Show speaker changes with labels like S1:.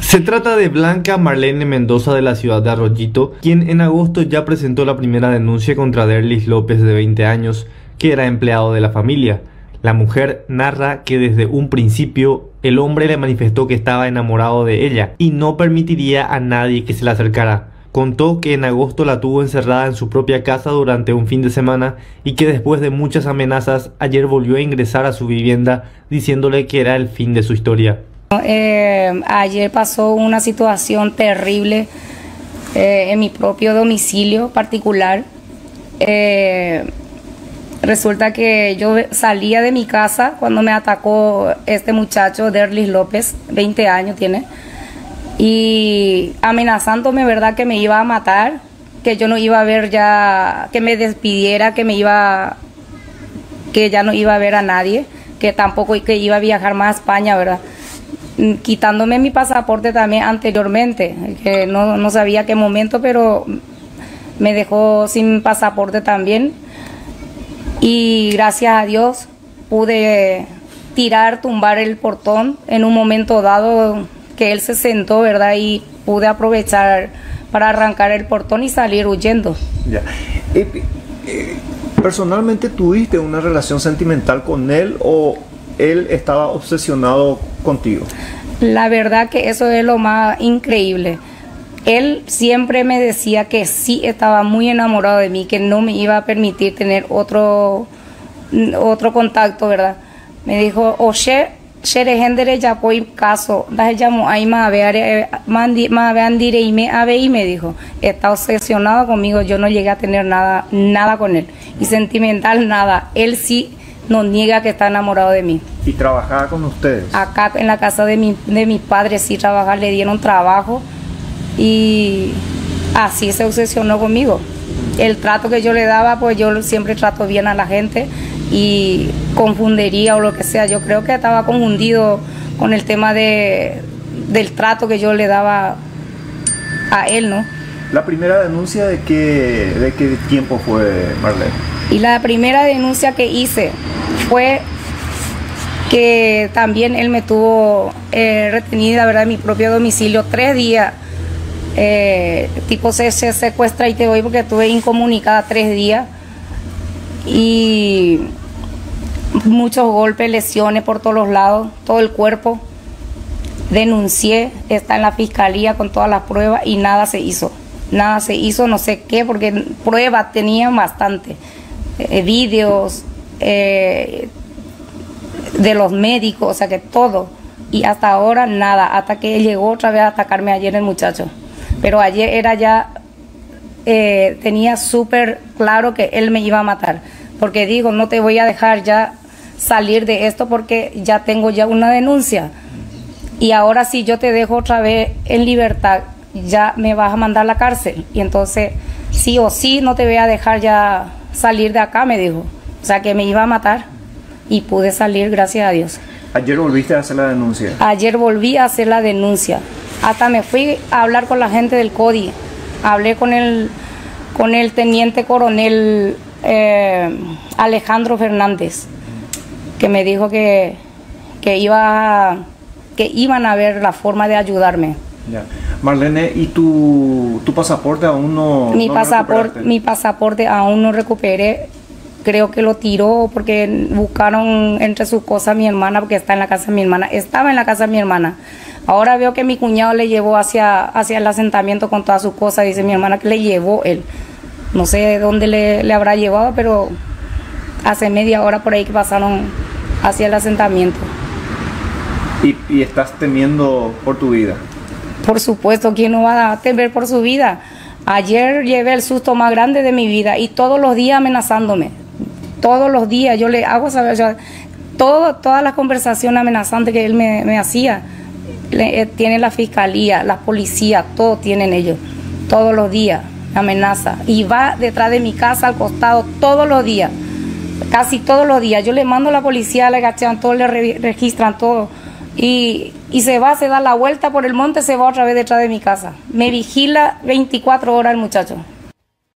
S1: Se trata de Blanca Marlene Mendoza de la ciudad de Arroyito, quien en agosto ya presentó la primera denuncia contra Derlis López de 20 años, que era empleado de la familia. La mujer narra que desde un principio el hombre le manifestó que estaba enamorado de ella y no permitiría a nadie que se le acercara. Contó que en agosto la tuvo encerrada en su propia casa durante un fin de semana y que después de muchas amenazas ayer volvió a ingresar a su vivienda diciéndole que era el fin de su historia.
S2: Eh, ayer pasó una situación terrible eh, en mi propio domicilio particular. Eh, resulta que yo salía de mi casa cuando me atacó este muchacho, Derlis López, 20 años tiene, y amenazándome, ¿verdad?, que me iba a matar, que yo no iba a ver ya, que me despidiera, que me iba, que ya no iba a ver a nadie, que tampoco que iba a viajar más a España, ¿verdad? Quitándome mi pasaporte también anteriormente, que no, no sabía qué momento, pero me dejó sin pasaporte también. Y gracias a Dios pude tirar, tumbar el portón en un momento dado que él se sentó, ¿verdad? Y pude aprovechar para arrancar el portón y salir huyendo.
S3: Ya. Eh, eh, ¿Personalmente tuviste una relación sentimental con él o él estaba obsesionado contigo?
S2: La verdad que eso es lo más increíble. Él siempre me decía que sí estaba muy enamorado de mí, que no me iba a permitir tener otro, otro contacto, ¿verdad? Me dijo, oye, shere hendere ya voy caso, das llamo ahí más y me ave y me dijo, está obsesionado conmigo, yo no llegué a tener nada, nada con él. Y sentimental nada. Él sí no niega que está enamorado de mí.
S3: ¿Y trabajaba con ustedes?
S2: Acá en la casa de, mi, de mis padres sí trabajaba, le dieron trabajo y así se obsesionó conmigo. El trato que yo le daba, pues yo siempre trato bien a la gente y confundiría o lo que sea. Yo creo que estaba confundido con el tema de, del trato que yo le daba a él, ¿no?
S3: La primera denuncia de qué, de qué tiempo fue Marlene?
S2: Y la primera denuncia que hice fue que también él me tuvo eh, retenida, ¿verdad?, en mi propio domicilio tres días. Eh, tipo se, se, secuestra y te voy porque estuve incomunicada tres días. Y muchos golpes, lesiones por todos los lados, todo el cuerpo. Denuncié, está en la fiscalía con todas las pruebas y nada se hizo. Nada se hizo, no sé qué, porque pruebas tenían bastante. Eh, vídeos, eh, de los médicos, o sea que todo. Y hasta ahora nada, hasta que llegó otra vez a atacarme ayer el muchacho. Pero ayer era ya, eh, tenía súper claro que él me iba a matar. Porque digo, no te voy a dejar ya salir de esto porque ya tengo ya una denuncia. Y ahora si yo te dejo otra vez en libertad, ya me vas a mandar a la cárcel. Y entonces, sí o sí, no te voy a dejar ya salir de acá, me dijo. O sea que me iba a matar y pude salir, gracias a Dios.
S3: ¿Ayer volviste a hacer la denuncia?
S2: Ayer volví a hacer la denuncia. Hasta me fui a hablar con la gente del CODI. Hablé con el, con el teniente coronel eh, Alejandro Fernández, que me dijo que, que, iba, que iban a ver la forma de ayudarme.
S3: Ya. Marlene, ¿y tu, tu pasaporte aún no?
S2: Mi, pasaporte, mi pasaporte aún no recuperé creo que lo tiró porque buscaron entre sus cosas a mi hermana porque está en la casa de mi hermana. Estaba en la casa de mi hermana. Ahora veo que mi cuñado le llevó hacia, hacia el asentamiento con todas sus cosas. Dice mi hermana que le llevó él. No sé dónde le, le habrá llevado, pero hace media hora por ahí que pasaron hacia el asentamiento.
S3: ¿Y, y estás temiendo por tu vida?
S2: Por supuesto, ¿quién no va a temer por su vida? Ayer llevé el susto más grande de mi vida y todos los días amenazándome todos los días yo le hago saber, todo, todas las conversaciones amenazantes que él me, hacía, eh, tiene la fiscalía, la policía, todo tienen ellos, todos los días, amenaza. Y va detrás de mi casa, al costado, todos los días, casi todos los días. Yo le mando a la policía, le gachean todo, le registran todo. Y, y se va, se da la vuelta por el monte, se va otra vez detrás de mi casa. Me vigila 24 horas el muchacho.